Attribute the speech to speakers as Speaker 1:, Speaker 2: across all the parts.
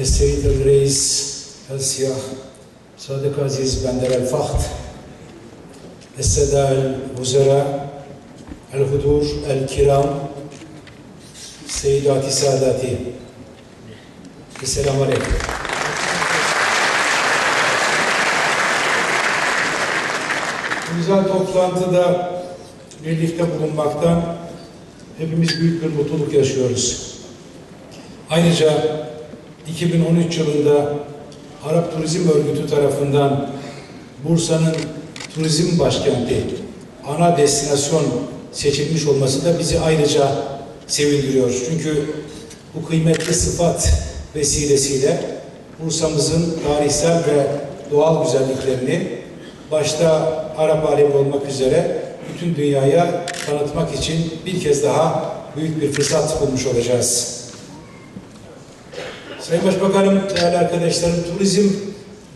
Speaker 1: السيد الرئيس السياح صادق عزيز بندر الفخت السادة الوزراء الحضور الكرام سيداتي ساداتي السلام عليكم Bu güzel toplantıda birlikte bulunmaktan hepimiz büyük bir mutluluk yaşıyoruz. Ayrıca 2013 yılında Arap Turizm Örgütü tarafından Bursa'nın turizm başkenti, ana destinasyon seçilmiş olması da bizi ayrıca sevindiriyor. Çünkü bu kıymetli sıfat vesilesiyle Bursa'mızın tarihsel ve doğal güzelliklerini başta Arap alemi olmak üzere bütün dünyaya tanıtmak için bir kez daha büyük bir fırsat bulmuş olacağız. Sayın Başbakanım, değerli arkadaşlarım, turizm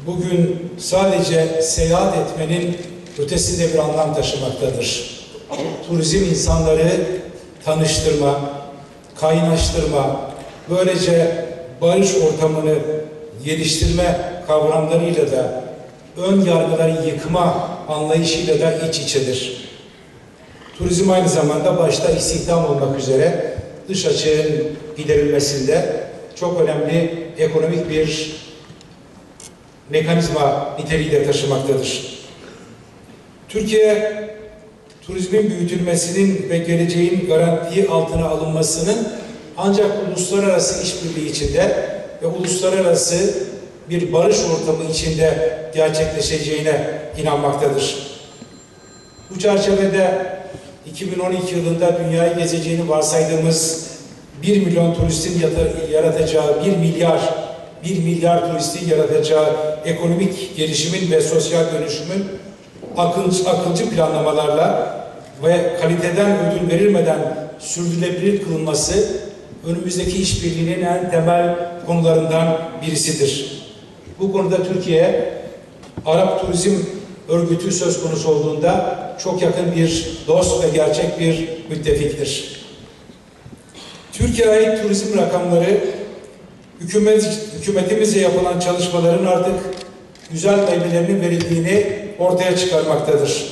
Speaker 1: bugün sadece seyahat etmenin ötesinde bir anlam taşımaktadır. Turizm insanları tanıştırma, kaynaştırma, böylece barış ortamını geliştirme kavramlarıyla da ön yargıları yıkma anlayışıyla da iç içedir. Turizm aynı zamanda başta istihdam olmak üzere dış açığın giderilmesinde çok önemli ekonomik bir mekanizma niteliği de taşımaktadır. Türkiye turizmin büyütülmesinin ve geleceğin garantiyi altına alınmasının ancak uluslararası işbirliği içinde ve uluslararası bir barış ortamı içinde gerçekleşeceğine inanmaktadır. Bu çerçevede 2012 yılında dünyayı gezeceğini varsaydığımız 1 milyon turistin yaratacağı 1 milyar 1 milyar turistin yaratacağı ekonomik gelişimin ve sosyal dönüşümün akılcı, akılcı planlamalarla ve kaliteden ödül verilmeden sürdürülebilir kılınması önümüzdeki işbirliğinin en temel konularından birisidir. Bu konuda Türkiye Arap Turizm Örgütü söz konusu olduğunda çok yakın bir dost ve gerçek bir müttefiktir. Türkiye ait turizm rakamları hükümet, hükümetimizle yapılan çalışmaların artık güzel meyvelerinin verildiğini ortaya çıkarmaktadır.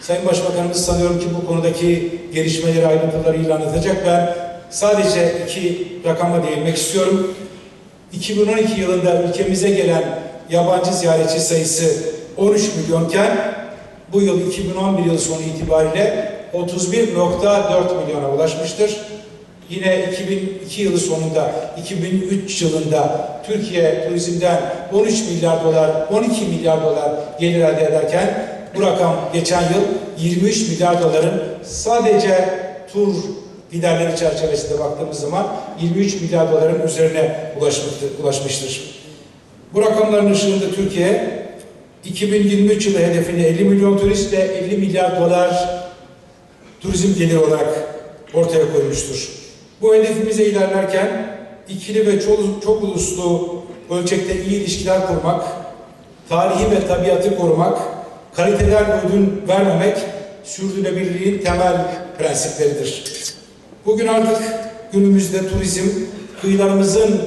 Speaker 1: Sayın Başbakanımız sanıyorum ki bu konudaki gelişmeleri ayrıntılarıyla anlatacak. Ben sadece iki rakama değinmek istiyorum. 2012 yılında ülkemize gelen yabancı ziyaretçi sayısı 13 milyonken bu yıl 2011 yılı sonu itibariyle 31.4 milyona ulaşmıştır. Yine 2002 yılı sonunda, 2003 yılında Türkiye turizmden 13 milyar dolar, 12 milyar dolar gelir elde ederken bu rakam geçen yıl 23 milyar doların sadece tur giderleri çerçevesinde baktığımız zaman 23 milyar doların üzerine ulaşmıştır. ulaşmıştır. Bu rakamların ışığında Türkiye 2023 yılı hedefini 50 milyon turist ve 50 milyar dolar turizm geliri olarak ortaya koymuştur. Bu hedefimize ilerlerken ikili ve çok, çok uluslu ölçekte iyi ilişkiler kurmak, tarihi ve tabiatı korumak, kaliteden ödün vermemek sürdürülebilirliğin temel prensipleridir. Bugün artık günümüzde turizm kıyılarımızın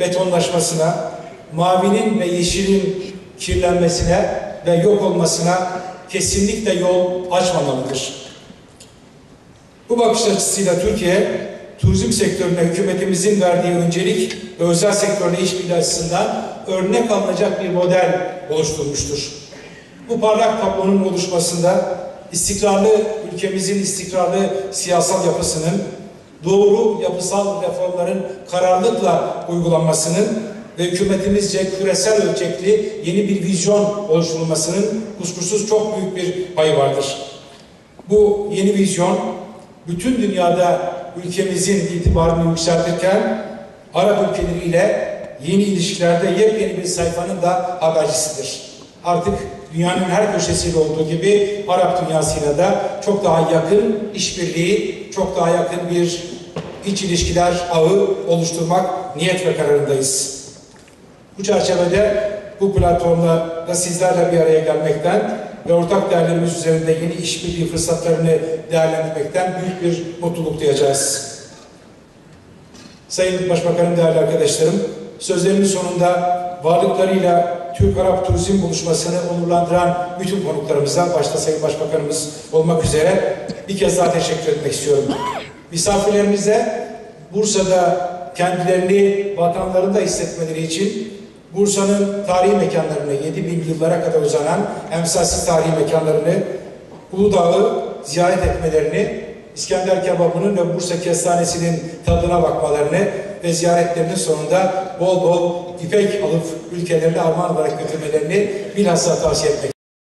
Speaker 1: betonlaşmasına, mavinin ve yeşilin kirlenmesine ve yok olmasına kesinlikle yol açmamalıdır. Bu bakış açısıyla Türkiye, turizm sektörüne hükümetimizin verdiği öncelik ve özel sektörle işbirliği açısından örnek alınacak bir model oluşturmuştur. Bu parlak tablonun oluşmasında istikrarlı ülkemizin istikrarlı siyasal yapısının doğru yapısal reformların kararlılıkla uygulanmasının ve hükümetimizce küresel ölçekli yeni bir vizyon oluşturulmasının kuşkusuz çok büyük bir payı vardır. Bu yeni vizyon bütün dünyada ülkemizin itibarını yükseltirken Arap ülkeleriyle yeni ilişkilerde yepyeni bir sayfanın da habercisidir. Artık dünyanın her köşesiyle olduğu gibi Arap dünyasıyla da çok daha yakın işbirliği, çok daha yakın bir iç ilişkiler ağı oluşturmak niyet ve kararındayız. Bu çerçevede bu platformla da sizlerle bir araya gelmekten ve ortak değerlerimiz üzerinde yeni işbirliği fırsatlarını değerlendirmekten büyük bir mutluluk duyacağız. Sayın Başbakanım, değerli arkadaşlarım, Sözlerinin sonunda varlıklarıyla Türk-Arap Turizm Buluşması'nı onurlandıran bütün konuklarımıza, başta Sayın Başbakanımız olmak üzere bir kez daha teşekkür etmek istiyorum. Misafirlerimize Bursa'da kendilerini vatanlarında hissetmeleri için Bursa'nın tarihi mekanlarını, 7000 yıllara kadar uzanan emsalsiz tarihi mekanlarını, Uludağ'ı ziyaret etmelerini, İskender kebabının ve Bursa kestanesinin tadına bakmalarını ve ziyaretlerinin sonunda bol bol ipek alıp ülkelerine armağan olarak götürmelerini bilhassa tavsiye etmek